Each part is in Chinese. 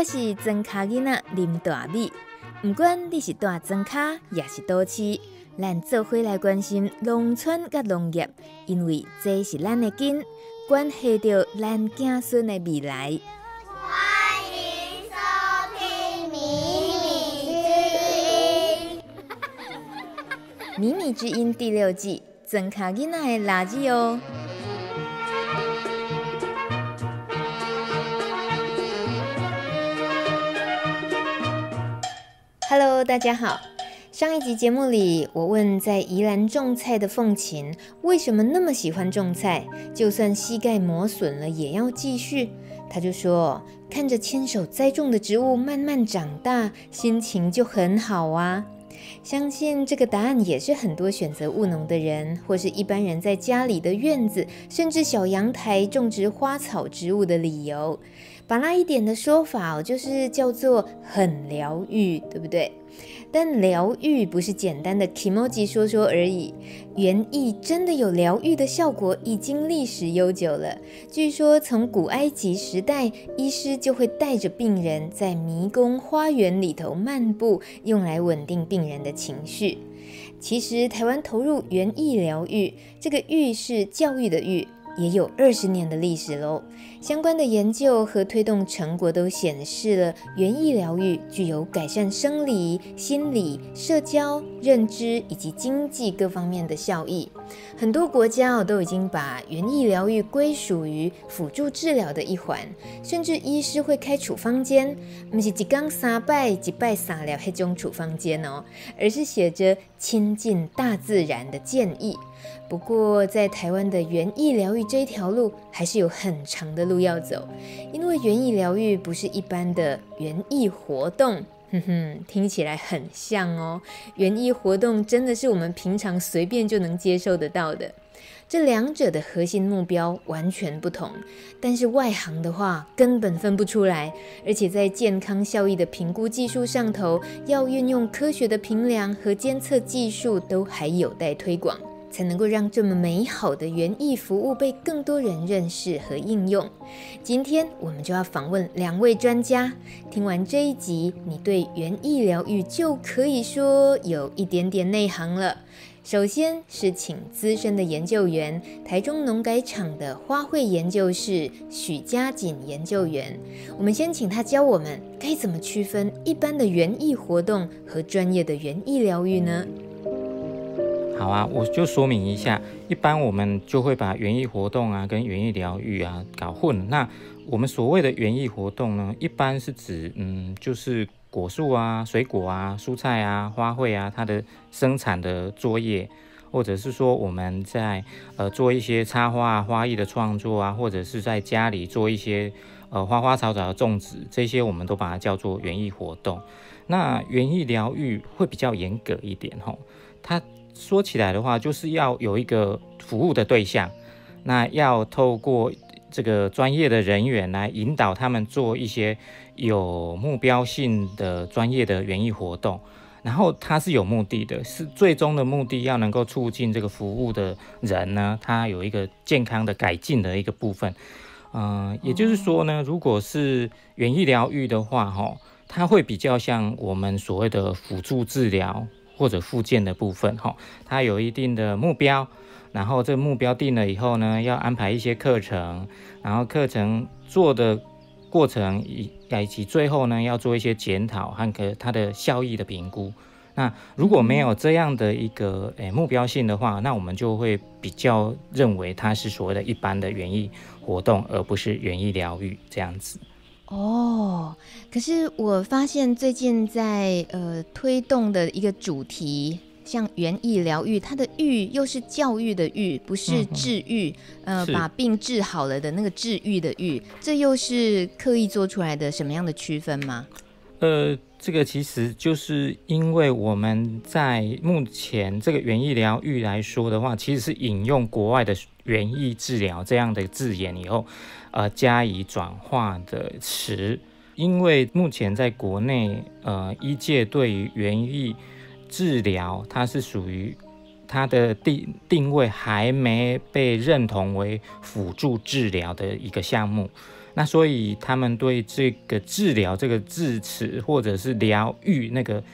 我是曾卡囡仔林大美，不管你是大曾卡也是都市，咱做伙来关心农村甲农业，因为这是咱的根，关系着咱子孙的未来。欢迎收听《迷你之音》。迷你之音第六季，曾卡囡仔的垃圾哦。Hello，大家好。上一集节目里，我问在宜兰种菜的凤琴，为什么那么喜欢种菜？就算膝盖磨损了，也要继续。他就说，看着亲手栽种的植物慢慢长大，心情就很好啊。相信这个答案也是很多选择务农的人，或是一般人在家里的院子，甚至小阳台种植花草植物的理由。把那一点的说法哦，就是叫做很疗愈，对不对？但疗愈不是简单的 emoji 说说而已，园艺真的有疗愈的效果，已经历史悠久了。据说从古埃及时代，医师就会带着病人在迷宫花园里头漫步，用来稳定病人的情绪。其实台湾投入园艺疗愈，这个“愈”是教育的“育”。也有二十年的历史喽。相关的研究和推动成果都显示了园艺疗愈具有改善生理、心理、社交、认知以及经济各方面的效益。很多国家哦都已经把园艺疗愈归属于辅助治疗的一环，甚至医师会开处方间，不是几缸三拜几拜撒疗那种处方间哦，而是写着亲近大自然的建议。不过，在台湾的园艺疗愈这一条路还是有很长的路要走，因为园艺疗愈不是一般的园艺活动，哼哼，听起来很像哦。园艺活动真的是我们平常随便就能接受得到的，这两者的核心目标完全不同。但是外行的话根本分不出来，而且在健康效益的评估技术上头，要运用科学的评量和监测技术，都还有待推广。才能够让这么美好的园艺服务被更多人认识和应用。今天我们就要访问两位专家。听完这一集，你对园艺疗愈就可以说有一点点内行了。首先是请资深的研究员，台中农改场的花卉研究室许家锦研究员。我们先请他教我们该怎么区分一般的园艺活动和专业的园艺疗愈呢？好啊，我就说明一下，一般我们就会把园艺活动啊跟园艺疗愈啊搞混。那我们所谓的园艺活动呢，一般是指嗯，就是果树啊、水果啊、蔬菜啊、花卉啊，它的生产的作业，或者是说我们在呃做一些插花啊、花艺的创作啊，或者是在家里做一些呃花花草草的种植，这些我们都把它叫做园艺活动。那园艺疗愈会比较严格一点吼，它。说起来的话，就是要有一个服务的对象，那要透过这个专业的人员来引导他们做一些有目标性的专业的园艺活动，然后它是有目的的，是最终的目的要能够促进这个服务的人呢，他有一个健康的改进的一个部分。嗯，也就是说呢，如果是园艺疗愈的话，哈，它会比较像我们所谓的辅助治疗。或者附件的部分，哈，它有一定的目标，然后这个目标定了以后呢，要安排一些课程，然后课程做的过程以以及最后呢，要做一些检讨和个它的效益的评估。那如果没有这样的一个诶目标性的话，那我们就会比较认为它是所谓的一般的园艺活动，而不是园艺疗愈这样子。哦，可是我发现最近在呃推动的一个主题，像园艺疗愈，它的“愈”又是教育的“育”，不是治愈，呃，把病治好了的那个治愈的“愈”，这又是刻意做出来的什么样的区分吗？呃，这个其实就是因为我们在目前这个园艺疗愈来说的话，其实是引用国外的园艺治疗这样的字眼以后。呃，加以转化的词，因为目前在国内，呃，医界对于园艺治疗，它是属于它的定定位还没被认同为辅助治疗的一个项目。那所以他们对这个治疗这个字词，或者是疗愈那个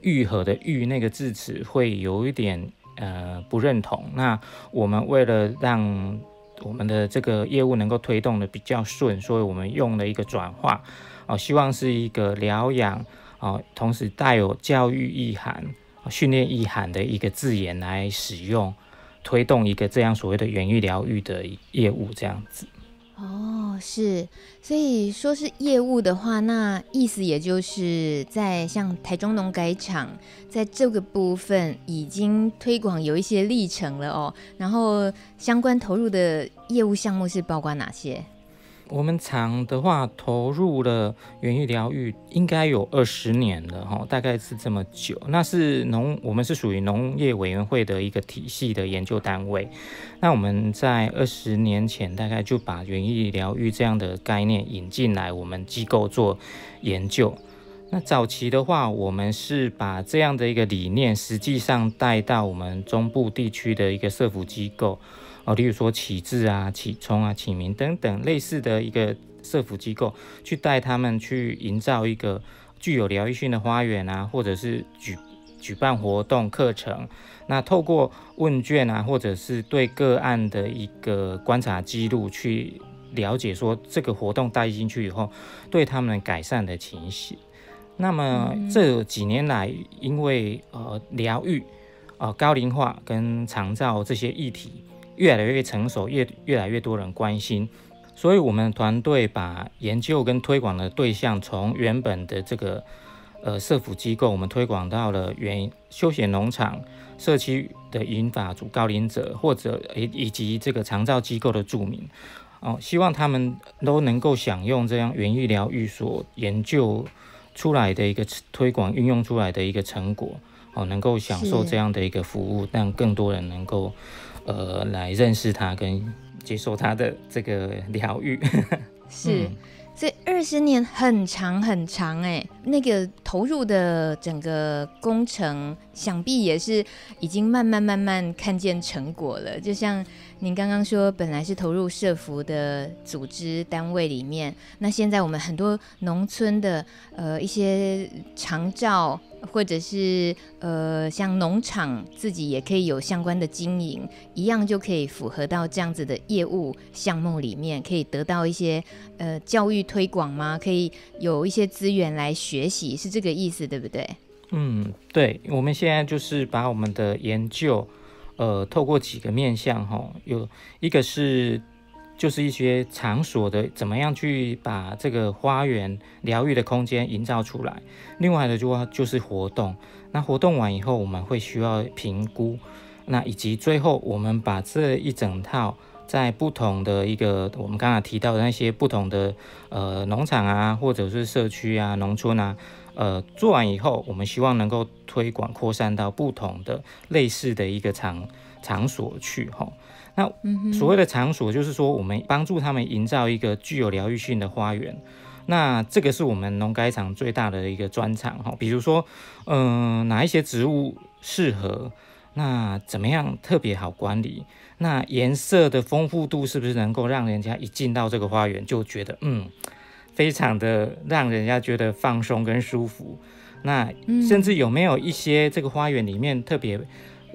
愈合的愈那个字词，会有一点呃不认同。那我们为了让我们的这个业务能够推动的比较顺，所以我们用了一个转化，哦，希望是一个疗养，哦，同时带有教育意涵、训练意涵的一个字眼来使用，推动一个这样所谓的园艺疗愈的业务，这样子。哦，是，所以说是业务的话，那意思也就是在像台中农改场，在这个部分已经推广有一些历程了哦。然后相关投入的业务项目是包括哪些？我们厂的话投入了园艺疗愈，应该有二十年了哈，大概是这么久。那是农，我们是属于农业委员会的一个体系的研究单位。那我们在二十年前，大概就把园艺疗愈这样的概念引进来，我们机构做研究。那早期的话，我们是把这样的一个理念，实际上带到我们中部地区的一个社福机构。哦，例如说启智啊、启聪啊、启明等等类似的一个社福机构，去带他们去营造一个具有疗愈性的花园啊，或者是举举办活动课程。那透过问卷啊，或者是对个案的一个观察记录，去了解说这个活动带进去以后，对他们改善的情形。那么这几年来，因为呃疗愈、呃高龄化跟长照这些议题。越来越成熟，越越来越多人关心，所以我们团队把研究跟推广的对象从原本的这个呃社福机构，我们推广到了原休闲农场、社区的银发族高龄者，或者以以及这个长照机构的住民，哦，希望他们都能够享用这样园艺疗愈所研究出来的一个推广运用出来的一个成果，哦，能够享受这样的一个服务，让更多人能够。呃，来认识他跟接受他的这个疗愈，是，所以二十年很长很长哎，那个投入的整个工程，想必也是已经慢慢慢慢看见成果了，就像。您刚刚说，本来是投入社服的组织单位里面，那现在我们很多农村的呃一些长照，或者是呃像农场自己也可以有相关的经营，一样就可以符合到这样子的业务项目里面，可以得到一些呃教育推广吗？可以有一些资源来学习，是这个意思对不对？嗯，对，我们现在就是把我们的研究。呃，透过几个面向哈，有一个是就是一些场所的怎么样去把这个花园疗愈的空间营造出来，另外的就就是活动，那活动完以后我们会需要评估，那以及最后我们把这一整套在不同的一个我们刚才提到的那些不同的呃农场啊，或者是社区啊、农村啊。呃，做完以后，我们希望能够推广扩散到不同的类似的一个场场所去哈。那所谓的场所，就是说我们帮助他们营造一个具有疗愈性的花园。那这个是我们农改场最大的一个专场哈。比如说，嗯，哪一些植物适合？那怎么样特别好管理？那颜色的丰富度是不是能够让人家一进到这个花园就觉得嗯？非常的让人家觉得放松跟舒服，那甚至有没有一些这个花园里面特别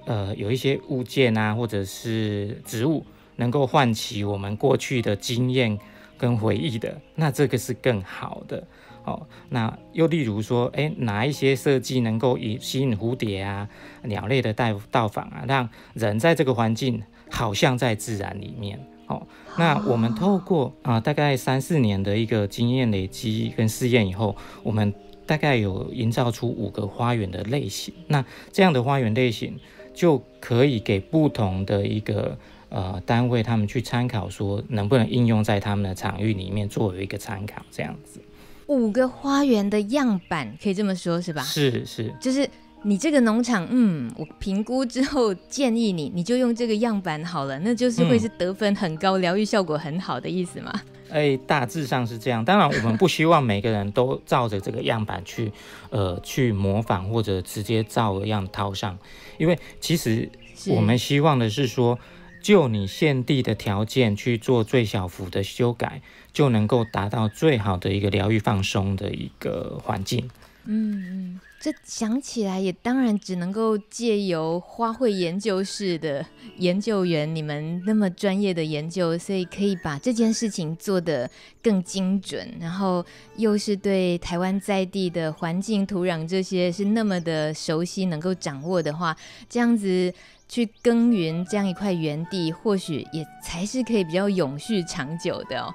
呃有一些物件啊，或者是植物能够唤起我们过去的经验跟回忆的，那这个是更好的哦。那又例如说，哎，哪一些设计能够以吸引蝴蝶啊、鸟类的到到访啊，让人在这个环境好像在自然里面。哦，那我们透过啊大概三四年的一个经验累积跟试验以后，我们大概有营造出五个花园的类型。那这样的花园类型就可以给不同的一个呃单位他们去参考，说能不能应用在他们的场域里面作为一个参考，这样子。五个花园的样板可以这么说，是吧？是是，就是。你这个农场，嗯，我评估之后建议你，你就用这个样板好了，那就是会是得分很高、疗愈效果很好的意思吗？哎，大致上是这样。当然，我们不希望每个人都照着这个样板去，呃，去模仿或者直接照样套上，因为其实我们希望的是说。就你现地的条件去做最小幅的修改，就能够达到最好的一个疗愈放松的一个环境。嗯嗯，这想起来也当然只能够借由花卉研究室的研究员，你们那么专业的研究，所以可以把这件事情做得更精准，然后又是对台湾在地的环境、土壤这些是那么的熟悉，能够掌握的话，这样子去耕耘这样一块园地，或许也才是可以比较永续长久的哦。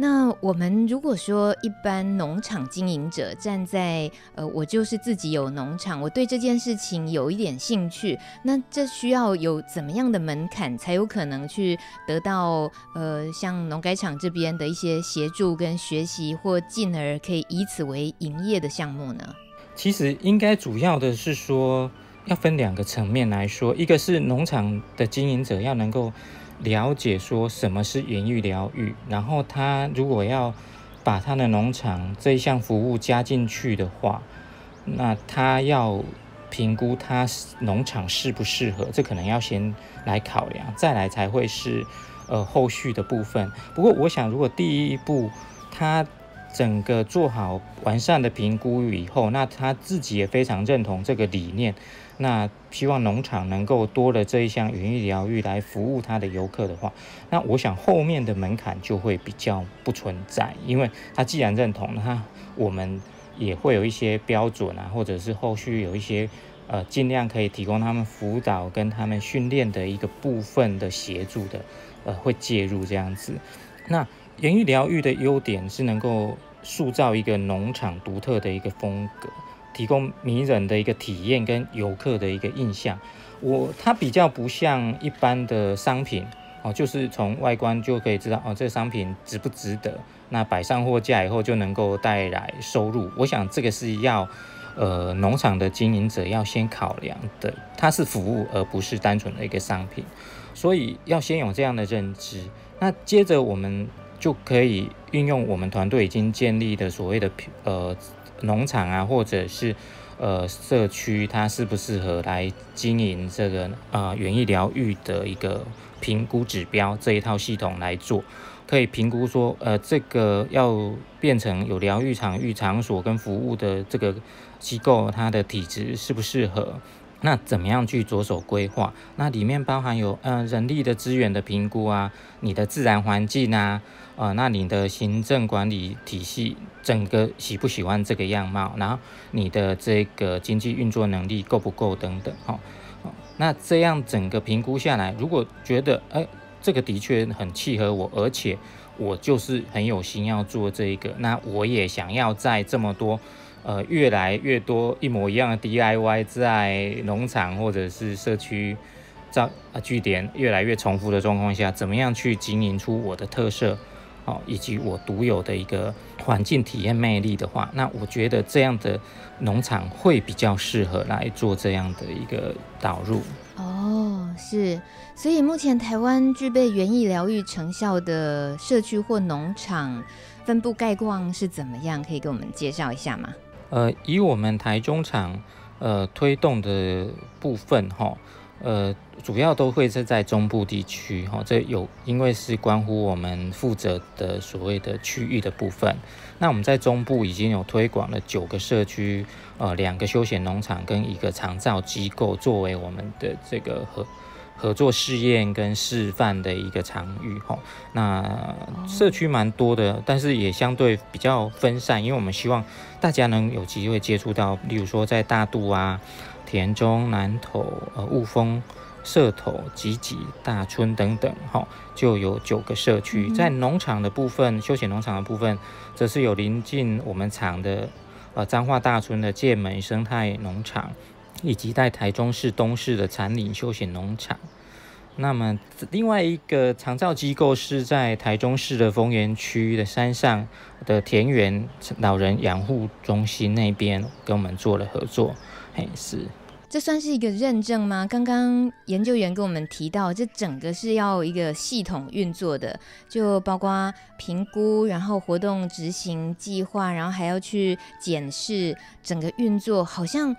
那我们如果说一般农场经营者站在呃，我就是自己有农场，我对这件事情有一点兴趣，那这需要有怎么样的门槛才有可能去得到呃，像农改场这边的一些协助跟学习，或进而可以以此为营业的项目呢？其实应该主要的是说，要分两个层面来说，一个是农场的经营者要能够。了解说什么是园艺疗愈，然后他如果要把他的农场这一项服务加进去的话，那他要评估他农场适不适合，这可能要先来考量，再来才会是呃后续的部分。不过我想，如果第一步他整个做好完善的评估以后，那他自己也非常认同这个理念。那希望农场能够多了这一项园艺疗愈来服务他的游客的话，那我想后面的门槛就会比较不存在，因为他既然认同，那我们也会有一些标准啊，或者是后续有一些呃尽量可以提供他们辅导跟他们训练的一个部分的协助的，呃会介入这样子。那园艺疗愈的优点是能够塑造一个农场独特的一个风格。提供迷人的一个体验跟游客的一个印象，我它比较不像一般的商品哦，就是从外观就可以知道哦，这商品值不值得。那摆上货架以后就能够带来收入。我想这个是要呃农场的经营者要先考量的，它是服务而不是单纯的一个商品，所以要先有这样的认知。那接着我们就可以运用我们团队已经建立的所谓的呃。农场啊，或者是呃社区，它适不适合来经营这个呃园艺疗愈的一个评估指标这一套系统来做，可以评估说呃这个要变成有疗愈场域场所跟服务的这个机构，它的体质适不适合？那怎么样去着手规划？那里面包含有呃人力的资源的评估啊，你的自然环境啊。啊，那你的行政管理体系整个喜不喜欢这个样貌？然后你的这个经济运作能力够不够等等，哈，那这样整个评估下来，如果觉得哎，这个的确很契合我，而且我就是很有心要做这一个，那我也想要在这么多呃越来越多一模一样的 DIY 在农场或者是社区造啊据点越来越重复的状况下，怎么样去经营出我的特色？哦，以及我独有的一个环境体验魅力的话，那我觉得这样的农场会比较适合来做这样的一个导入。哦，是，所以目前台湾具备园艺疗愈成效的社区或农场分布概况是怎么样？可以给我们介绍一下吗？呃，以我们台中场呃推动的部分，哈。呃，主要都会是在中部地区，哈，这有因为是关乎我们负责的所谓的区域的部分。那我们在中部已经有推广了九个社区，呃，两个休闲农场跟一个长照机构作为我们的这个合合作试验跟示范的一个场域，哈。那社区蛮多的，但是也相对比较分散，因为我们希望大家能有机会接触到，例如说在大肚啊。田中、南头、呃雾峰、社头、吉吉、大村等等，哈，就有九个社区。在农场的部分，休闲农场的部分，则是有临近我们厂的，呃彰化大村的界门生态农场，以及在台中市东市的禅岭休闲农场。那么另外一个长照机构是在台中市的丰原区的山上的田园老人养护中心那边，跟我们做了合作。嘿是，这算是一个认证吗？刚刚研究员跟我们提到，这整个是要一个系统运作的，就包括评估，然后活动执行计划，然后还要去检视整个运作，好像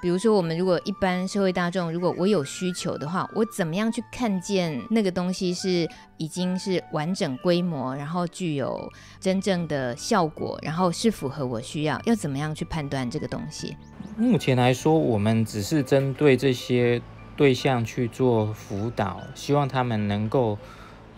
比如说，我们如果一般社会大众，如果我有需求的话，我怎么样去看见那个东西是已经是完整规模，然后具有真正的效果，然后是符合我需要，要怎么样去判断这个东西？目前来说，我们只是针对这些对象去做辅导，希望他们能够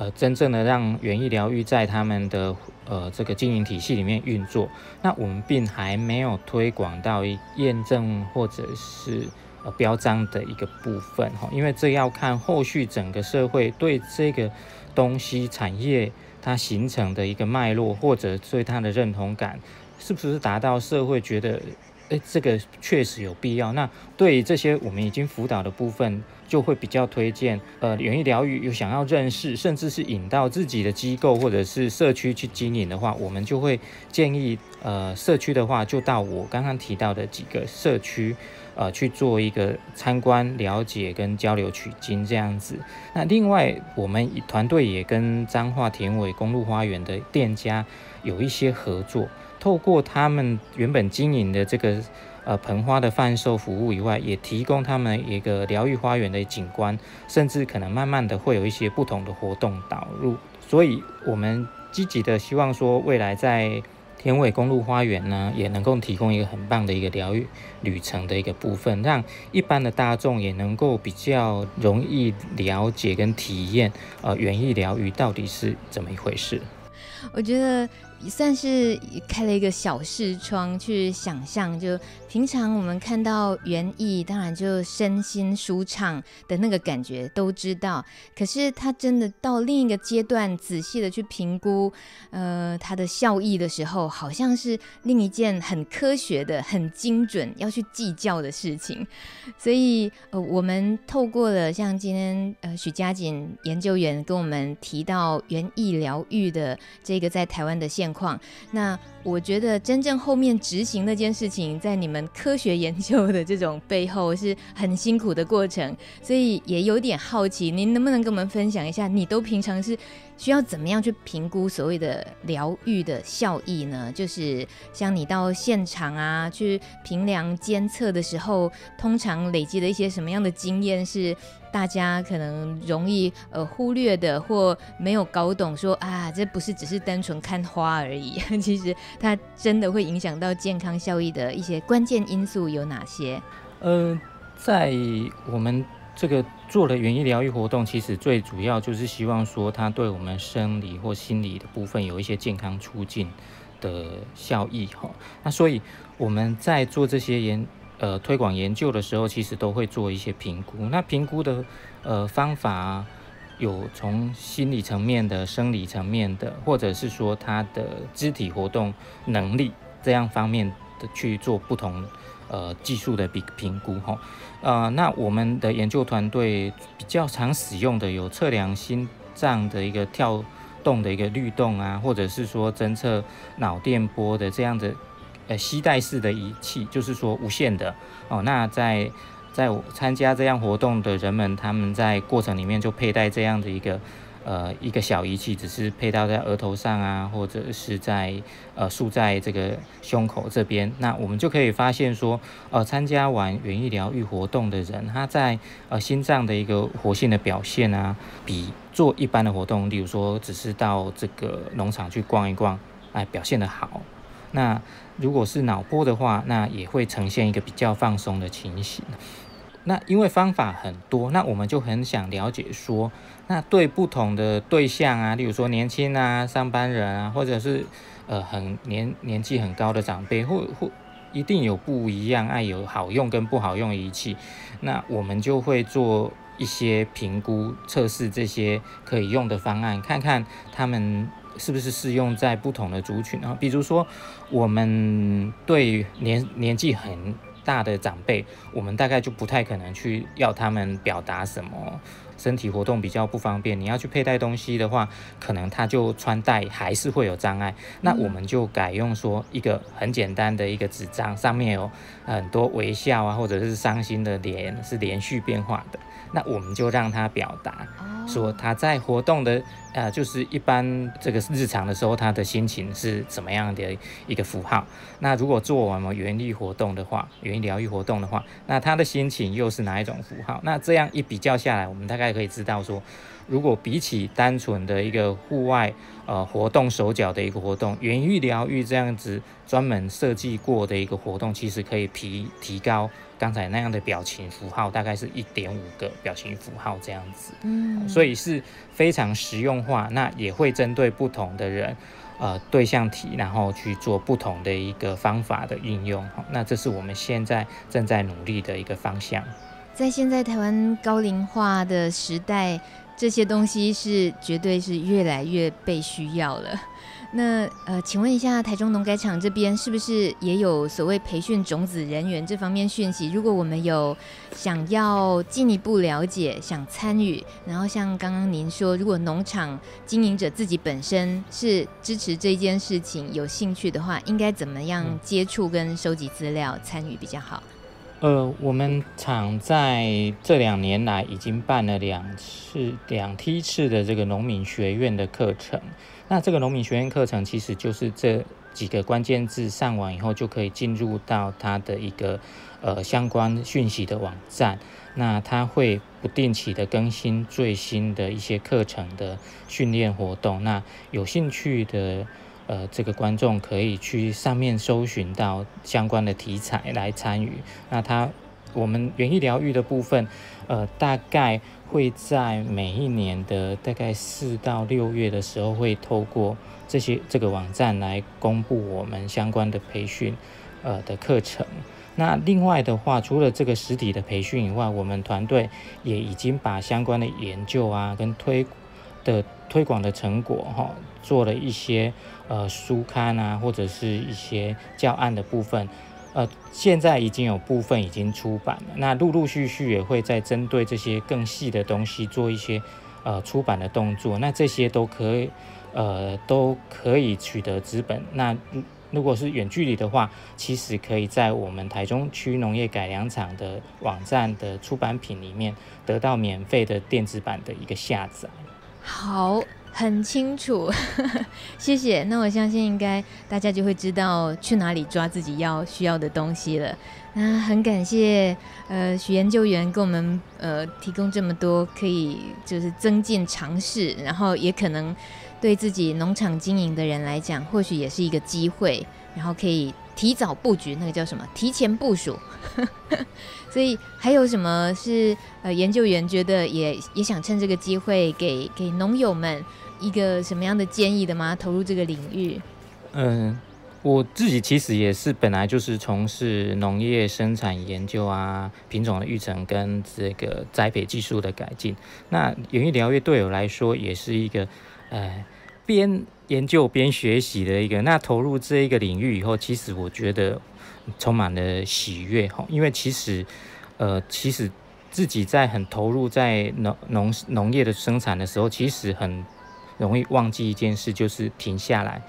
呃真正的让园艺疗愈在他们的呃这个经营体系里面运作。那我们并还没有推广到验证或者是呃标章的一个部分哈，因为这要看后续整个社会对这个东西产业它形成的一个脉络，或者对它的认同感是不是达到社会觉得。诶，这个确实有必要。那对于这些我们已经辅导的部分，就会比较推荐。呃，园艺疗愈有想要认识，甚至是引到自己的机构或者是社区去经营的话，我们就会建议，呃，社区的话就到我刚刚提到的几个社区，呃，去做一个参观、了解跟交流取经这样子。那另外，我们团队也跟彰化田尾公路花园的店家有一些合作。透过他们原本经营的这个呃盆花的贩售服务以外，也提供他们一个疗愈花园的景观，甚至可能慢慢的会有一些不同的活动导入。所以，我们积极的希望说，未来在田尾公路花园呢，也能够提供一个很棒的一个疗愈旅程的一个部分，让一般的大众也能够比较容易了解跟体验呃园艺疗愈到底是怎么一回事。我觉得。算是开了一个小视窗，去想象，就平常我们看到园艺，当然就身心舒畅的那个感觉都知道。可是他真的到另一个阶段，仔细的去评估，呃，它的效益的时候，好像是另一件很科学的、很精准要去计较的事情。所以，呃，我们透过了像今天呃许佳锦研究员跟我们提到园艺疗愈的这个在台湾的现况，那我觉得真正后面执行那件事情，在你们科学研究的这种背后是很辛苦的过程，所以也有点好奇，您能不能跟我们分享一下，你都平常是需要怎么样去评估所谓的疗愈的效益呢？就是像你到现场啊，去评量监测的时候，通常累积的一些什么样的经验是？大家可能容易呃忽略的，或没有搞懂，说啊，这不是只是单纯看花而已，其实它真的会影响到健康效益的一些关键因素有哪些？呃，在我们这个做了园艺疗愈活动，其实最主要就是希望说，它对我们生理或心理的部分有一些健康促进的效益哈。那所以我们在做这些研。呃，推广研究的时候，其实都会做一些评估。那评估的呃方法有从心理层面的、生理层面的，或者是说他的肢体活动能力这样方面的去做不同呃技术的评评估哈。呃，那我们的研究团队比较常使用的有测量心脏的一个跳动的一个律动啊，或者是说侦测脑电波的这样的。呃，吸带式的仪器，就是说无线的哦。那在在参加这样活动的人们，他们在过程里面就佩戴这样的一个呃一个小仪器，只是佩戴在额头上啊，或者是在呃竖在这个胸口这边。那我们就可以发现说，呃，参加完园艺疗愈活动的人，他在呃心脏的一个活性的表现啊，比做一般的活动，例如说只是到这个农场去逛一逛，哎，表现的好。那如果是脑波的话，那也会呈现一个比较放松的情形。那因为方法很多，那我们就很想了解说，那对不同的对象啊，例如说年轻啊、上班人啊，或者是呃很年年纪很高的长辈，或或一定有不一样，爱有好用跟不好用的仪器。那我们就会做一些评估测试这些可以用的方案，看看他们。是不是适用在不同的族群啊？比如说，我们对年年纪很大的长辈，我们大概就不太可能去要他们表达什么身体活动比较不方便。你要去佩戴东西的话，可能他就穿戴还是会有障碍。那我们就改用说一个很简单的一个纸张，上面有很多微笑啊，或者是伤心的脸是连续变化的。那我们就让他表达。说他在活动的呃，就是一般这个日常的时候，他的心情是怎么样的一个符号。那如果做我们园艺活动的话，园艺疗愈活动的话，那他的心情又是哪一种符号？那这样一比较下来，我们大概可以知道说。如果比起单纯的一个户外呃活动手脚的一个活动，园艺疗愈这样子专门设计过的一个活动，其实可以提提高刚才那样的表情符号，大概是一点五个表情符号这样子。嗯，所以是非常实用化，那也会针对不同的人呃对象题，然后去做不同的一个方法的运用。那这是我们现在正在努力的一个方向。在现在台湾高龄化的时代。这些东西是绝对是越来越被需要了。那呃，请问一下，台中农改场这边是不是也有所谓培训种子人员这方面讯息？如果我们有想要进一步了解、想参与，然后像刚刚您说，如果农场经营者自己本身是支持这件事情、有兴趣的话，应该怎么样接触跟收集资料、参与比较好？呃，我们厂在这两年来已经办了两次、两梯次的这个农民学院的课程。那这个农民学院课程其实就是这几个关键字上完以后，就可以进入到它的一个呃相关讯息的网站。那它会不定期的更新最新的一些课程的训练活动。那有兴趣的。呃，这个观众可以去上面搜寻到相关的题材来参与。那它我们园艺疗愈的部分，呃，大概会在每一年的大概四到六月的时候，会透过这些这个网站来公布我们相关的培训呃的课程。那另外的话，除了这个实体的培训以外，我们团队也已经把相关的研究啊跟推的推广的成果哈，做了一些。呃，书刊啊，或者是一些教案的部分，呃，现在已经有部分已经出版了。那陆陆续续也会在针对这些更细的东西做一些呃出版的动作。那这些都可以，呃，都可以取得资本。那如果是远距离的话，其实可以在我们台中区农业改良场的网站的出版品里面得到免费的电子版的一个下载。好。很清楚，谢谢。那我相信应该大家就会知道去哪里抓自己要需要的东西了。那很感谢呃许研究员给我们呃提供这么多可以就是增进尝试，然后也可能对自己农场经营的人来讲，或许也是一个机会，然后可以提早布局，那个叫什么？提前部署。所以还有什么是呃研究员觉得也也想趁这个机会给给农友们一个什么样的建议的吗？投入这个领域？嗯，我自己其实也是本来就是从事农业生产研究啊，品种的育成跟这个栽培技术的改进。那园艺疗愈对我来说也是一个呃边研究边学习的一个。那投入这一个领域以后，其实我觉得。充满了喜悦哈，因为其实，呃，其实自己在很投入在农农农业的生产的时候，其实很容易忘记一件事，就是停下来。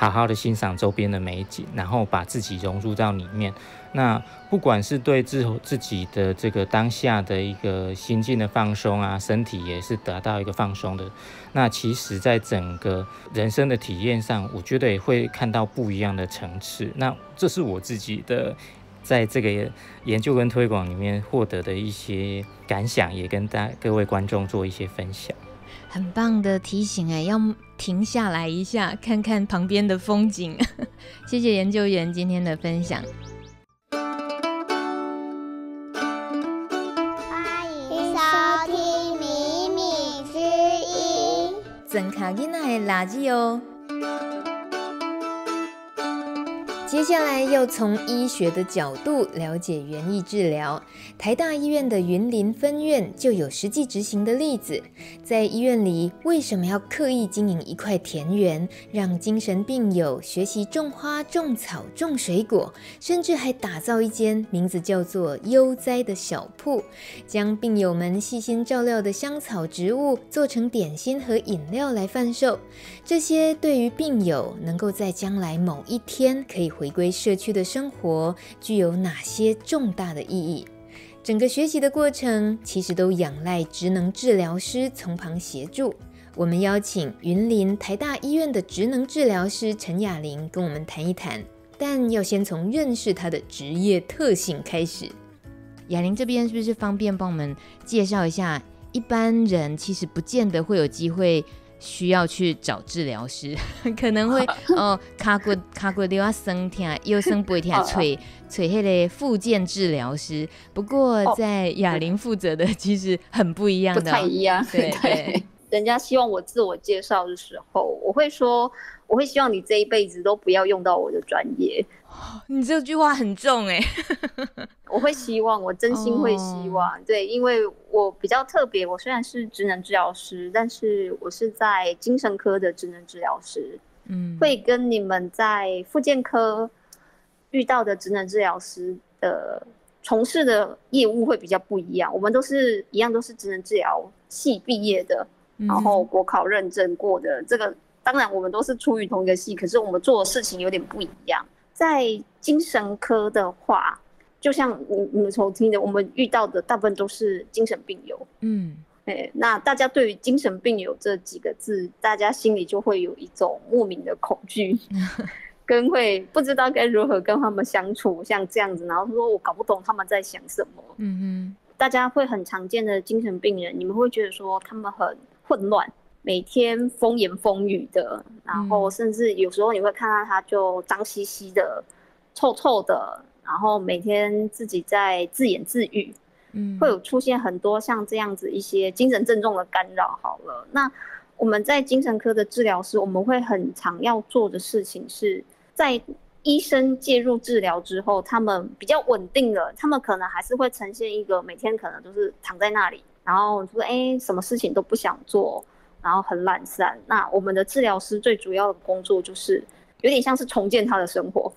好好的欣赏周边的美景，然后把自己融入到里面。那不管是对自自己的这个当下的一个心境的放松啊，身体也是得到一个放松的。那其实，在整个人生的体验上，我觉得也会看到不一样的层次。那这是我自己的在这个研究跟推广里面获得的一些感想，也跟大各位观众做一些分享。很棒的提醒哎，要停下来一下，看看旁边的风景。谢谢研究员今天的分享。欢迎收听《米米之音》，整卡囡仔的垃圾哦。接下来要从医学的角度了解园艺治疗。台大医院的云林分院就有实际执行的例子。在医院里，为什么要刻意经营一块田园，让精神病友学习种花、种草、种水果，甚至还打造一间名字叫做“悠哉”的小铺，将病友们细心照料的香草植物做成点心和饮料来贩售。这些对于病友能够在将来某一天可以回归社区的生活，具有哪些重大的意义？整个学习的过程其实都仰赖职能治疗师从旁协助。我们邀请云林台大医院的职能治疗师陈雅玲跟我们谈一谈，但要先从认识她的职业特性开始。雅玲这边是不是方便帮我们介绍一下？一般人其实不见得会有机会需要去找治疗师，可能会 哦，卡骨卡骨的话生疼，又生不会听，吹吹迄个复健治疗师。不过在哑铃负责的其实很不一样的，不太一样，对 对。人家希望我自我介绍的时候，我会说，我会希望你这一辈子都不要用到我的专业。你这句话很重哎，我会希望，我真心会希望，对，因为我比较特别，我虽然是职能治疗师，但是我是在精神科的职能治疗师，嗯，会跟你们在复健科遇到的职能治疗师的从事的业务会比较不一样。我们都是一样，都是职能治疗系毕业的。然后国考认证过的这个，当然我们都是出于同一个系，可是我们做的事情有点不一样。在精神科的话，就像你你们所听的，我们遇到的大部分都是精神病友。嗯，哎，那大家对于精神病友这几个字，大家心里就会有一种莫名的恐惧，跟会不知道该如何跟他们相处，像这样子，然后说我搞不懂他们在想什么。嗯嗯，大家会很常见的精神病人，你们会觉得说他们很。混乱，每天风言风语的，然后甚至有时候你会看到他就脏兮兮的、臭臭的，然后每天自己在自言自语，嗯，会有出现很多像这样子一些精神症状的干扰。好了，那我们在精神科的治疗师，我们会很常要做的事情是在医生介入治疗之后，他们比较稳定了，他们可能还是会呈现一个每天可能都是躺在那里。然后说，哎，什么事情都不想做，然后很懒散。那我们的治疗师最主要的工作就是有点像是重建他的生活，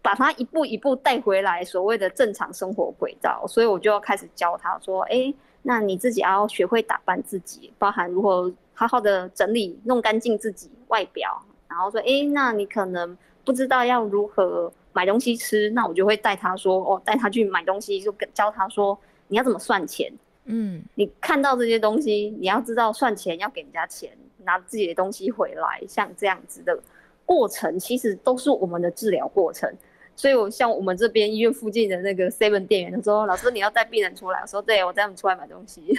把他一步一步带回来所谓的正常生活轨道。所以我就要开始教他说，哎，那你自己要学会打扮自己，包含如何好好的整理、弄干净自己外表。然后说，哎，那你可能不知道要如何买东西吃，那我就会带他说，哦，带他去买东西，就跟教他说你要怎么算钱。嗯，你看到这些东西，你要知道算钱要给人家钱，拿自己的东西回来，像这样子的过程，其实都是我们的治疗过程。所以，我像我们这边医院附近的那个 Seven 店员，他说：“老师，你要带病人出来。”我说：“对，我带他们出来买东西。”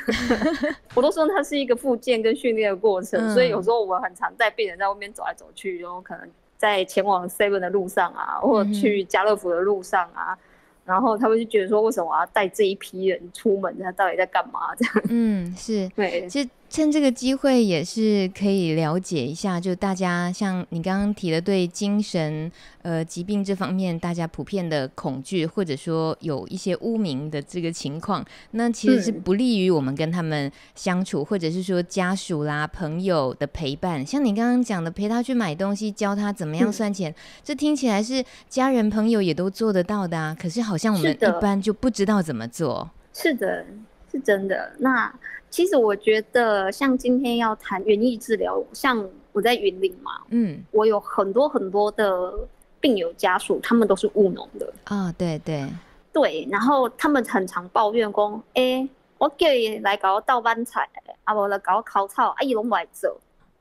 我都说它是一个复健跟训练的过程，所以有时候我们很常带病人在外面走来走去，然后可能在前往 Seven 的路上啊，或者去家乐福的路上啊。然后他们就觉得说，为什么我要带这一批人出门？他到底在干嘛？这样，嗯，是对，其实。趁这个机会也是可以了解一下，就大家像你刚刚提的，对精神呃疾病这方面，大家普遍的恐惧，或者说有一些污名的这个情况，那其实是不利于我们跟他们相处，或者是说家属啦、朋友的陪伴。像你刚刚讲的，陪他去买东西，教他怎么样算钱，这听起来是家人朋友也都做得到的啊。可是好像我们一般就不知道怎么做。是的，是真的。那。其实我觉得，像今天要谈园艺治疗，像我在云林嘛，嗯，我有很多很多的病友家属，他们都是务农的啊，对对。对，然后他们很常抱怨说，哎，我叫伊来搞倒班菜，啊，我来搞烤草，啊，伊拢不来做，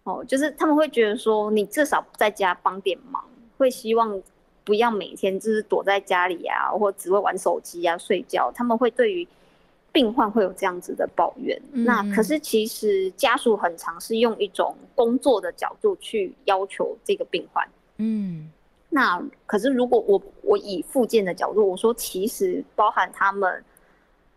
哦，就是他们会觉得说，你至少在家帮点忙，会希望不要每天就是躲在家里啊，或只会玩手机啊、睡觉，他们会对于。病患会有这样子的抱怨，那可是其实家属很常是用一种工作的角度去要求这个病患。嗯，那可是如果我我以复健的角度，我说其实包含他们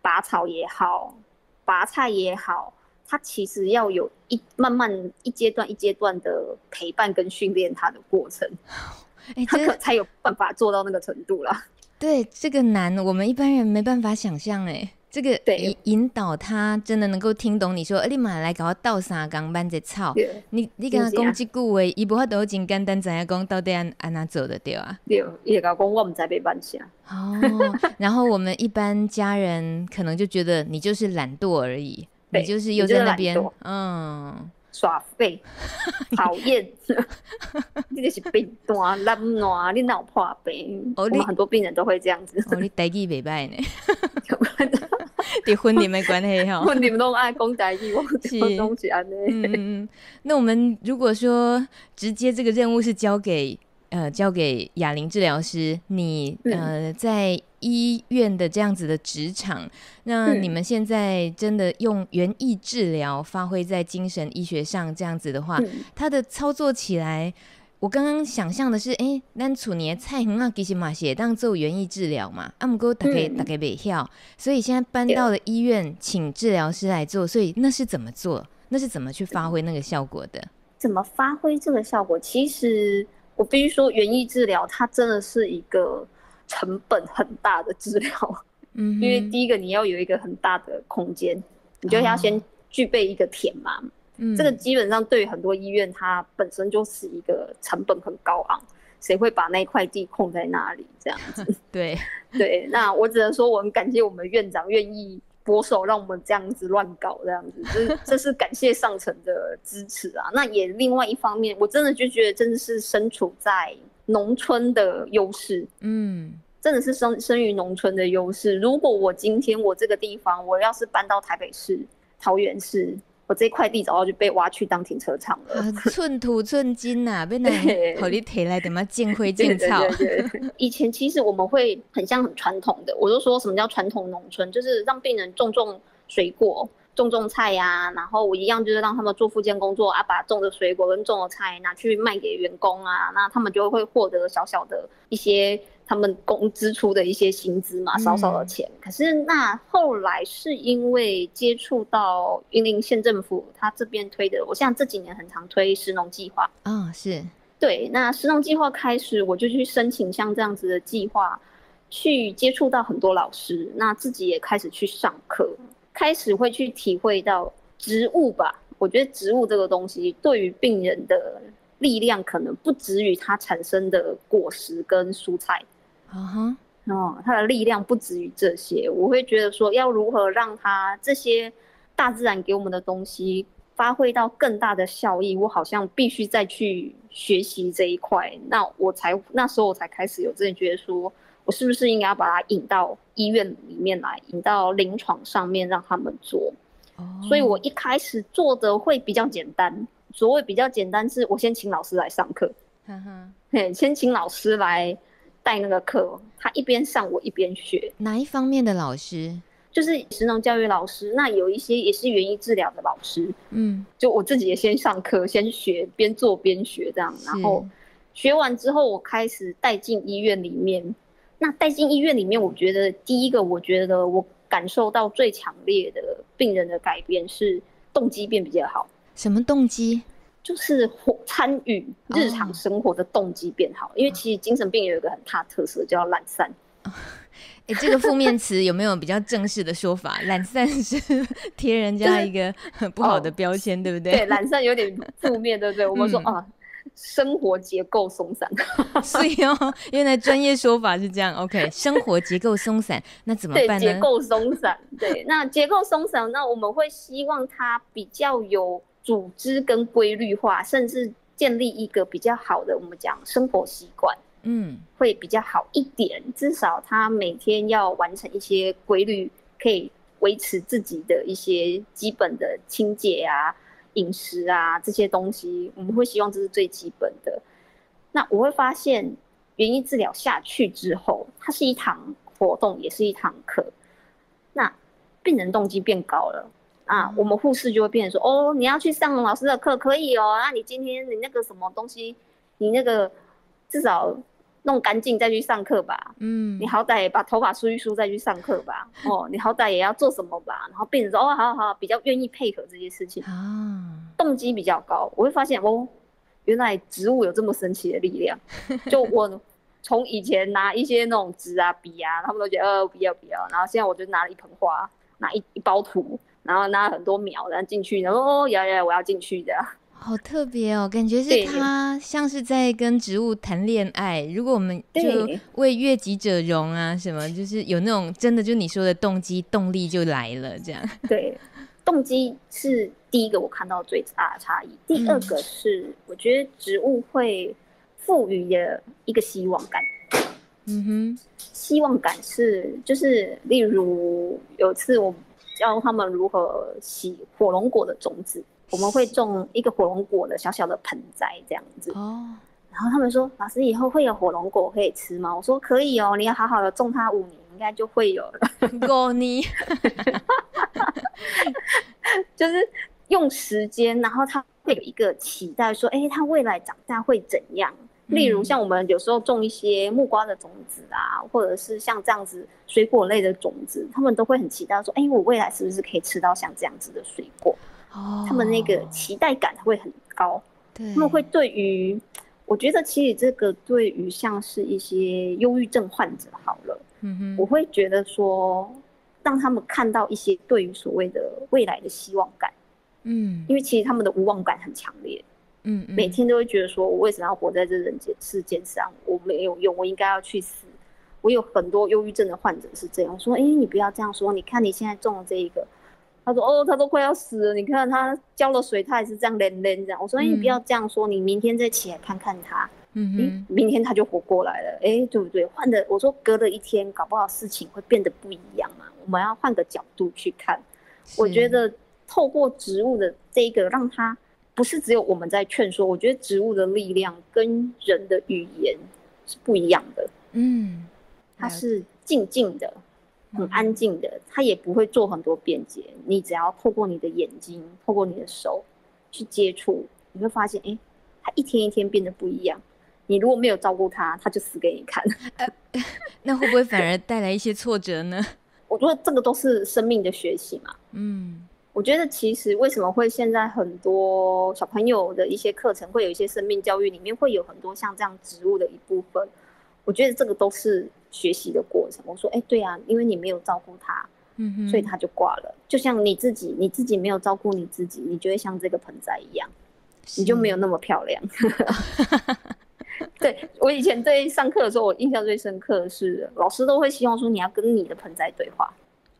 拔草也好，拔菜也好，他其实要有一慢慢一阶段一阶段的陪伴跟训练他的过程，哎他可才有办法做到那个程度啦。对，这个难，我们一般人没办法想象哎。这个引引导他真的能够听懂你说，你马来搞我倒三缸搬着草。你你跟他讲这句话，伊不会都真简单，怎样讲到底安安哪做的对啊？对，伊会讲我唔知被搬下。哦，然后我们一般家人可能就觉得你就是懒惰而已，你就是又在那边，嗯。耍废，讨厌，你就是病单烂烂，你脑破病。我们很多病人都会这样子。哦，你代际未歹呢，结婚你没关系哈。你们都爱讲代际，我是东西安呢。嗯，那我们如果说直接这个任务是交给呃交给哑铃治疗师，你呃在。医院的这样子的职场，那你们现在真的用园艺治疗发挥在精神医学上这样子的话，它的操作起来，我刚刚想象的是，哎，咱厝年菜很啊，其实嘛写当做园艺治疗嘛，啊，姆哥大概大概袂晓，所以现在搬到了医院，请治疗师来做，所以那是怎么做？那是怎么去发挥那个效果的？怎么发挥这个效果？其实我必须说，园艺治疗它真的是一个。成本很大的治疗，嗯，因为第一个你要有一个很大的空间，你就要先具备一个田嘛，嗯，这个基本上对于很多医院，它本身就是一个成本很高昂，谁会把那块地空在那里这样子？对 对，那我只能说我很感谢我们院长愿意拨手让我们这样子乱搞这样子，这 这是感谢上层的支持啊。那也另外一方面，我真的就觉得真的是身处在。农村的优势，嗯，真的是生生于农村的优势。如果我今天我这个地方，我要是搬到台北市、桃园市，我这块地早就就被挖去当停车场了。寸土寸金呐，被那好你提来怎么，见灰见草。以前其实我们会很像很传统的，我就说什么叫传统农村，就是让病人种种水果。种种菜呀，然后我一样就是让他们做附件工作啊，把种的水果跟种的菜拿去卖给员工啊，那他们就会获得小小的一些他们工支出的一些薪资嘛，少少的钱。可是那后来是因为接触到云林县政府，他这边推的，我像这几年很常推食农计划啊，是对。那食农计划开始，我就去申请像这样子的计划，去接触到很多老师，那自己也开始去上课。开始会去体会到植物吧，我觉得植物这个东西对于病人的力量可能不止于它产生的果实跟蔬菜，啊哈，哦，它的力量不止于这些。我会觉得说，要如何让它这些大自然给我们的东西发挥到更大的效益，我好像必须再去学习这一块。那我才那时候我才开始有这觉得说。我是不是应该要把它引到医院里面来，引到临床上面让他们做？所以我一开始做的会比较简单。所谓比较简单，是我先请老师来上课，嘿，先请老师来带那个课，他一边上我一边学。哪一方面的老师？就是职能教育老师。那有一些也是园艺治疗的老师。嗯，就我自己也先上课，先学，边做边学这样。然后学完之后，我开始带进医院里面。那带进医院里面，我觉得第一个，我觉得我感受到最强烈的病人的改变是动机变比较好。什么动机？就是参与日常生活的动机变好。因为其实精神病有一个很大特色，叫懒散。哎，这个负面词有没有比较正式的说法？懒散是贴人家一个 不好的标签，对不对？对，懒散有点负面，对不对？我们说啊。生活结构松散，所以哦，原来专业说法是这样。OK，生活结构松散，那怎么办呢？结构松散，对，那结构松散，那我们会希望它比较有组织跟规律化，甚至建立一个比较好的我们讲生活习惯，嗯，会比较好一点。至少他每天要完成一些规律，可以维持自己的一些基本的清洁啊。饮食啊，这些东西我们会希望这是最基本的。那我会发现，原因治疗下去之后，它是一堂活动，也是一堂课。那病人动机变高了啊，我们护士就会变成说：“哦，你要去上老师的课，可以哦。那你今天你那个什么东西，你那个至少。”弄干净再去上课吧。嗯，你好歹把头发梳一梳再去上课吧。哦，你好歹也要做什么吧。然后病人说：“哦，好好，比较愿意配合这些事情啊，动机比较高。”我会发现哦，原来植物有这么神奇的力量。就我从以前拿一些那种纸啊、笔啊，他们都觉得呃不要不要。然后现在我就拿了一盆花，拿一一包土，然后拿了很多苗，然后进去，然后哦，要要我要进去的。好特别哦，感觉是他像是在跟植物谈恋爱。如果我们就为悦己者容啊，什么就是有那种真的就你说的动机动力就来了，这样。对，动机是第一个我看到最大的差异。第二个是我觉得植物会赋予的一个希望感。嗯哼，希望感是就是例如有次我教他们如何洗火龙果的种子，我们会种一个火龙果的小小的盆栽这样子。哦。然后他们说：“老师，以后会有火龙果可以吃吗？”我说：“可以哦，你要好好的种它五年，应该就会有了。五年，就是用时间，然后他会有一个期待，说：“哎，它未来长大会怎样？”例如像我们有时候种一些木瓜的种子啊，或者是像这样子水果类的种子，他们都会很期待说：“哎，我未来是不是可以吃到像这样子的水果？”哦，他们那个期待感会很高，对，他们会对于。我觉得其实这个对于像是一些忧郁症患者好了，嗯哼，我会觉得说，让他们看到一些对于所谓的未来的希望感，嗯，因为其实他们的无望感很强烈，嗯，每天都会觉得说我为什么要活在这人间世间上？我没有用，我应该要去死。我有很多忧郁症的患者是这样说，哎，你不要这样说，你看你现在中了这一个。他说：“哦，他都快要死了。你看他浇了水，他也是这样连连这样。我说：你不要这样说，你明天再起来看看他。嗯哼，明天他就活过来了。哎，对不对？换的，我说隔了一天，搞不好事情会变得不一样嘛。我们要换个角度去看。我觉得透过植物的这个，让他不是只有我们在劝说。我觉得植物的力量跟人的语言是不一样的。嗯，它是静静的。”很安静的，他也不会做很多辩解。你只要透过你的眼睛，透过你的手去接触，你会发现，哎，他一天一天变得不一样。你如果没有照顾他，他就死给你看。那会不会反而带来一些挫折呢？我觉得这个都是生命的学习嘛。嗯，我觉得其实为什么会现在很多小朋友的一些课程会有一些生命教育，里面会有很多像这样植物的一部分。我觉得这个都是。学习的过程，我说，哎，对啊，因为你没有照顾他，嗯哼，所以他就挂了。就像你自己，你自己没有照顾你自己，你就会像这个盆栽一样，你就没有那么漂亮。对我以前在上课的时候，我印象最深刻的是，老师都会希望说，你要跟你的盆栽对话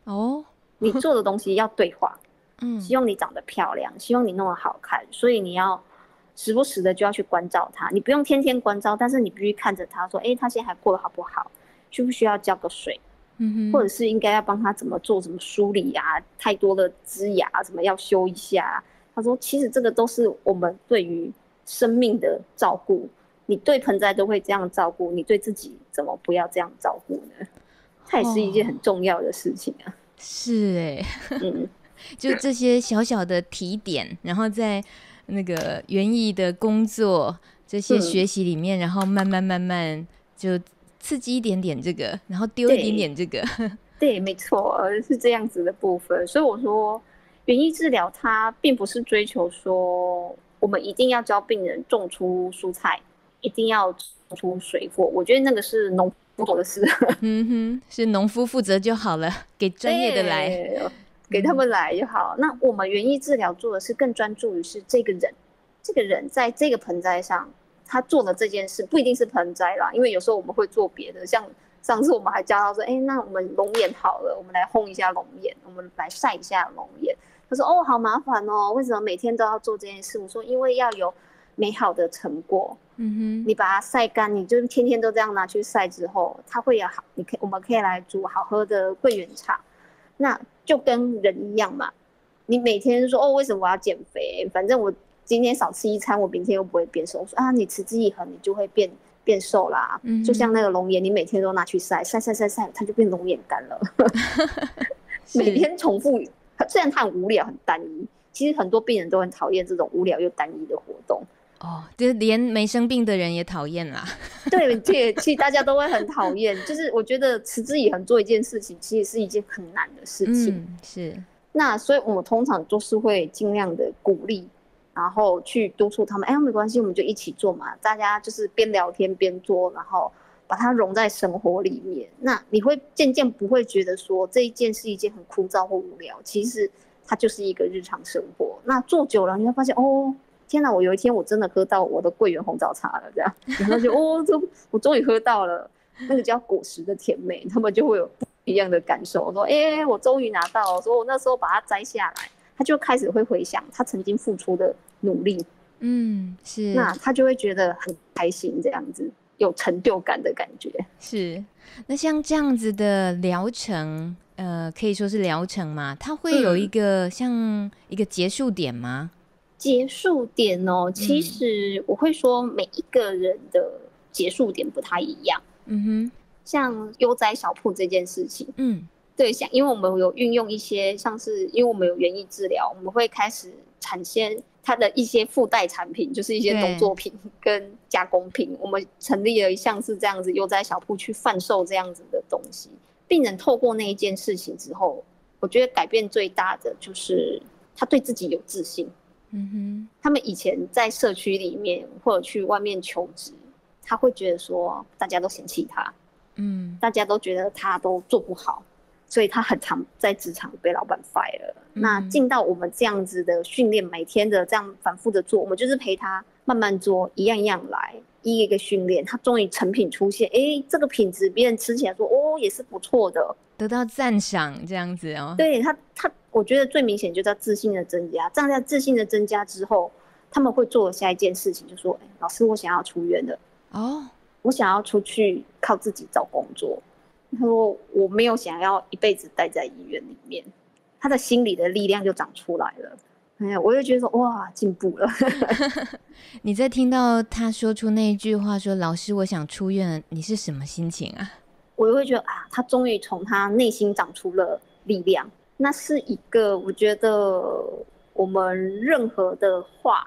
哦，你做的东西要对话，嗯，希望你长得漂亮，希望你弄得好看，所以你要。时不时的就要去关照他，你不用天天关照，但是你必须看着他说，哎，他现在还过得好不好？需不需要浇个水？嗯哼，或者是应该要帮他怎么做，怎么梳理啊？太多的枝芽，什么要修一下？他说，其实这个都是我们对于生命的照顾。你对盆栽都会这样照顾，你对自己怎么不要这样照顾呢？它也是一件很重要的事情啊。是哎，嗯，就这些小小的提点，然后在。那个园艺的工作，这些学习里面，然后慢慢慢慢就刺激一点点这个，然后丢一点点这个。对，没错，是这样子的部分。所以我说，园艺治疗它并不是追求说我们一定要教病人种出蔬菜，一定要种出水果。我觉得那个是农夫做的事。嗯哼，是农夫负责就好了，给专业的来。给他们来就好。那我们园艺治疗做的是更专注于是这个人，这个人在这个盆栽上，他做的这件事不一定是盆栽啦，因为有时候我们会做别的。像上次我们还教他说，哎，那我们龙眼好了，我们来烘一下龙眼，我们来晒一下龙眼。他说，哦，好麻烦哦，为什么每天都要做这件事？我说，因为要有美好的成果。嗯哼，你把它晒干，你就天天都这样拿去晒之后，它会有好，你可以我们可以来煮好喝的桂圆茶。那就跟人一样嘛，你每天说哦，为什么我要减肥？反正我今天少吃一餐，我明天又不会变瘦。我说啊，你持之以恒，你就会变变瘦啦。嗯，就像那个龙眼，你每天都拿去晒晒晒晒晒，它就变龙眼干了。每天重复，虽然它很无聊、很单一，其实很多病人都很讨厌这种无聊又单一的活动。哦，就是连没生病的人也讨厌啦。对，这其实大家都会很讨厌。就是我觉得持之以恒做一件事情，其实是一件很难的事情。嗯，是。那所以我们通常都是会尽量的鼓励，然后去督促他们。哎，没关系，我们就一起做嘛。大家就是边聊天边做，然后把它融在生活里面。那你会渐渐不会觉得说这一件是一件很枯燥或无聊，其实它就是一个日常生活。那做久了，你会发现哦。天哪！我有一天我真的喝到我的桂圆红枣茶了，这样，然后就哦，这 我终于喝到了那个叫果实的甜美，他们就会有不一样的感受。我说，哎，我终于拿到，我说我那时候把它摘下来，他就开始会回想他曾经付出的努力，嗯，是，那他就会觉得很开心，这样子有成就感的感觉。是，那像这样子的疗程，呃，可以说是疗程嘛？它会有一个像一个结束点吗？结束点哦，其实我会说每一个人的结束点不太一样。嗯哼，像悠哉小铺这件事情，嗯。对，像因为我们有运用一些，像是因为我们有园艺治疗，我们会开始产鲜它的一些附带产品，就是一些动作品跟加工品。我们成立了一项是这样子，又在小铺去贩售这样子的东西。病人透过那一件事情之后，我觉得改变最大的就是他对自己有自信。嗯哼，他们以前在社区里面或者去外面求职，他会觉得说大家都嫌弃他，嗯，大家都觉得他都做不好。所以他很常在职场被老板 fire。那进到我们这样子的训练，每天的这样反复的做，我们就是陪他慢慢做，一样一样来，一个一个训练，他终于成品出现。哎，这个品质别人吃起来说，哦，也是不错的，得到赞赏这样子哦。对他，他我觉得最明显就是自信的增加。这样在自信的增加之后，他们会做下一件事情，就说：哎，老师，我想要出院的哦，我想要出去靠自己找工作。他说：“我没有想要一辈子待在医院里面。”他的心里的力量就长出来了。哎呀，我就觉得说：“哇，进步了。”你在听到他说出那一句话说：“老师，我想出院。”你是什么心情啊？我就会觉得啊，他终于从他内心长出了力量。那是一个我觉得我们任何的话，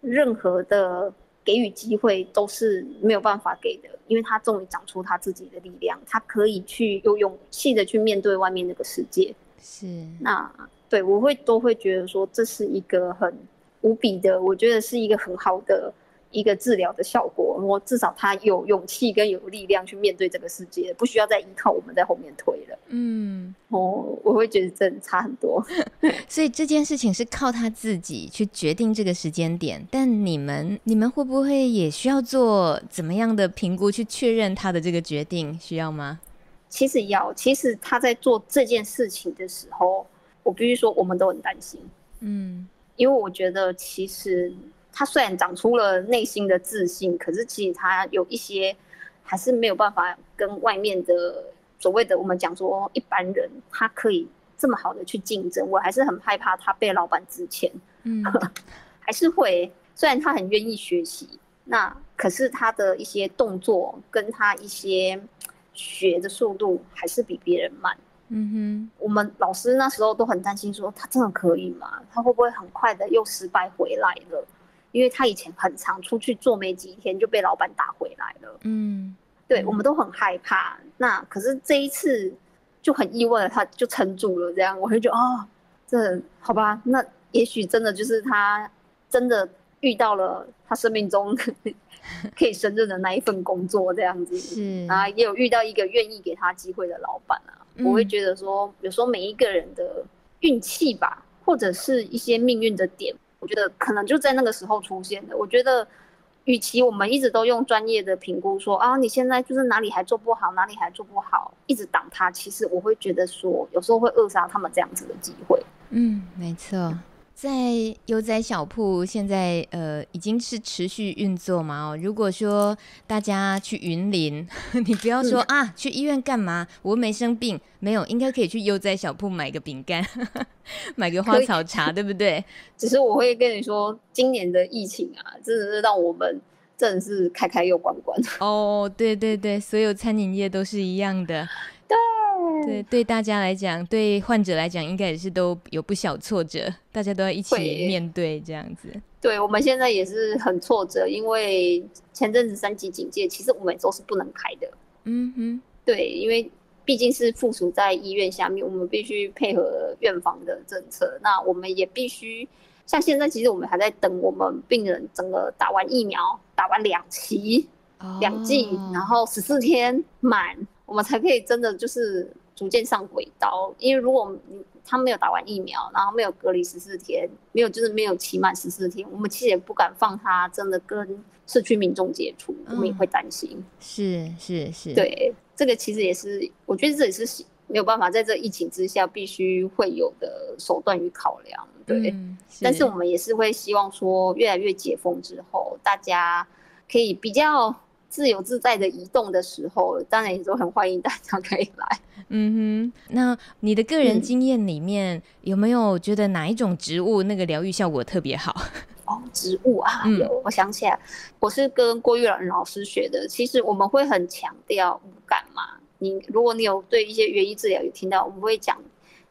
任何的。给予机会都是没有办法给的，因为他终于长出他自己的力量，他可以去有勇气的去面对外面那个世界。是，那对我会都会觉得说这是一个很无比的，我觉得是一个很好的。一个治疗的效果，我至少他有勇气跟有力量去面对这个世界，不需要再依靠我们在后面推了。嗯，哦，我会觉得真的差很多。所以这件事情是靠他自己去决定这个时间点，但你们你们会不会也需要做怎么样的评估去确认他的这个决定？需要吗？其实要，其实他在做这件事情的时候，我必须说我们都很担心。嗯，因为我觉得其实。他虽然长出了内心的自信，可是其实他有一些还是没有办法跟外面的所谓的我们讲说一般人，他可以这么好的去竞争。我还是很害怕他被老板之前，嗯，还是会。虽然他很愿意学习，那可是他的一些动作跟他一些学的速度还是比别人慢。嗯哼，我们老师那时候都很担心，说他真的可以吗？他会不会很快的又失败回来了？因为他以前很常出去做没几天就被老板打回来了，嗯，对，我们都很害怕。那可是这一次就很意外的，他就撑住了。这样我会觉得哦，这好吧，那也许真的就是他真的遇到了他生命中 可以胜任的那一份工作，这样子是啊，也有遇到一个愿意给他机会的老板啊。我会觉得说，有时候每一个人的运气吧，或者是一些命运的点。我觉得可能就在那个时候出现的。我觉得，与其我们一直都用专业的评估说啊，你现在就是哪里还做不好，哪里还做不好，一直挡他，其实我会觉得说，有时候会扼杀他们这样子的机会。嗯，没错。在悠哉小铺现在呃已经是持续运作嘛？哦，如果说大家去云林，你不要说啊，去医院干嘛？我没生病，没有，应该可以去悠哉小铺买个饼干，买个花草茶，对不对？只是我会跟你说，今年的疫情啊，真的是让我们真的是开开又关关。哦，对对对，所有餐饮业都是一样的。对，对对大家来讲，对患者来讲，应该也是都有不小挫折，大家都要一起面对这样子。对，我们现在也是很挫折，因为前阵子三级警戒，其实我们都是不能开的。嗯哼，对，因为毕竟是附属在医院下面，我们必须配合院方的政策。那我们也必须，像现在，其实我们还在等我们病人整个打完疫苗，打完两期、两剂，然后十四天满。我们才可以真的就是逐渐上轨道，因为如果你他没有打完疫苗，然后没有隔离十四天，没有就是没有期满十四天，我们其实也不敢放他真的跟社区民众接触，我们也会担心。是是是，对，这个其实也是，我觉得这也是没有办法在这疫情之下必须会有的手段与考量。对，但是我们也是会希望说，越来越解封之后，大家可以比较自由自在的移动的时候，当然也都很欢迎大家可以来。嗯哼，那你的个人经验里面有没有觉得哪一种植物那个疗愈效果特别好？哦，植物啊，有，我想起来，我是跟郭玉兰老师学的。其实我们会很强调五感嘛，你如果你有对一些园艺治疗有听到，我们会讲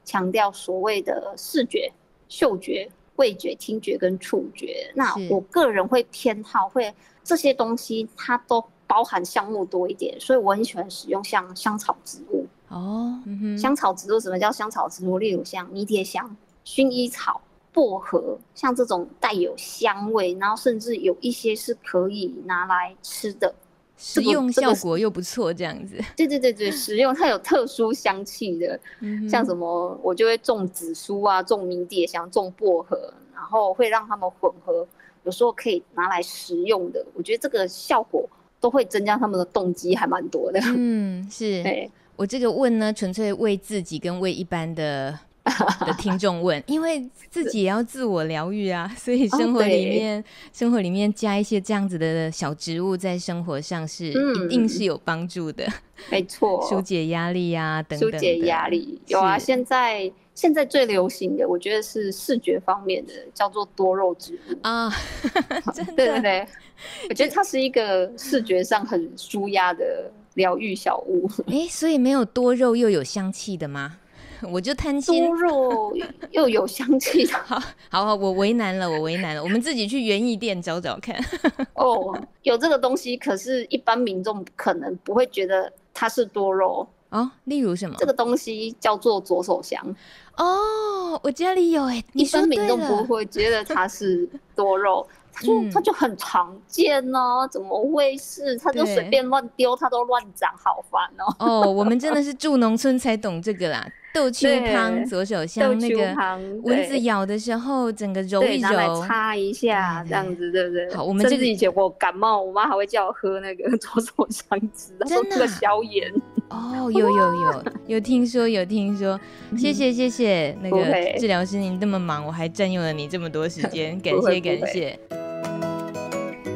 强调所谓的视觉。嗅觉、味觉、听觉跟触觉，那我个人会偏好会这些东西，它都包含项目多一点，所以我很喜欢使用像香草植物哦。香草植物什么叫香草植物？例如像迷迭香、薰衣草、薄荷，像这种带有香味，然后甚至有一些是可以拿来吃的。食用效果又不错，这样子。对对对对，食用它有特殊香气的，像什么我就会种紫苏啊，种迷迭香，种薄荷，然后会让它们混合，有时候可以拿来食用的。我觉得这个效果都会增加他们的动机，还蛮多的。嗯，是。我这个问呢，纯粹为自己跟为一般的。的听众问，因为自己也要自我疗愈啊，所以生活里面生活里面加一些这样子的小植物，在生活上是一定是有帮助的。没错，疏解压力呀，等等。疏解压力有啊，现在现在最流行的，我觉得是视觉方面的，叫做多肉植物啊。对对对，我觉得它是一个视觉上很舒压的疗愈小物。哎，所以没有多肉又有香气的吗？我就贪心，多肉又有香气 的，好好，我为难了，我为难了，我们自己去园艺店找找看。哦，有这个东西，可是一般民众可能不会觉得它是多肉哦。例如什么？这个东西叫做左手香。哦，我家里有哎，一般民众不会觉得它是多肉。它就它就很常见呢，怎么会是？它就随便乱丢，它都乱长，好烦哦。哦，我们真的是住农村才懂这个啦。豆秋汤左手香那个蚊子咬的时候，整个揉一揉，擦一下，这样子对不对？好，我们这个以前我感冒，我妈还会叫我喝那个 左手香汁，真的消炎。哦，有有有有听说有听说，谢谢谢谢那个治疗师，您这么忙，我还占用了你这么多时间，感谢感谢。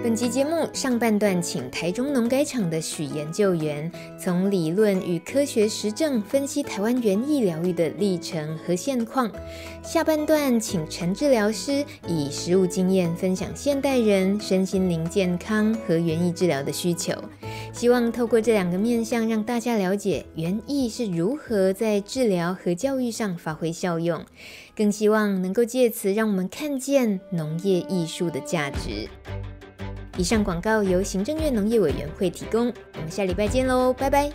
本集节目上半段，请台中农改场的许研究员从理论与科学实证分析台湾园艺疗愈的历程和现况；下半段，请陈治疗师以实物经验分享现代人身心灵健康和园艺治疗的需求。希望透过这两个面向，让大家了解园艺是如何在治疗和教育上发挥效用，更希望能够借此让我们看见农业艺术的价值。以上广告由行政院农业委员会提供。我们下礼拜见喽，拜拜。